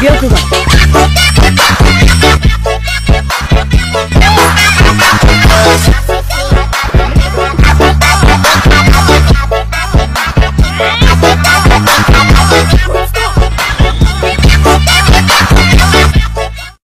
Biocuba.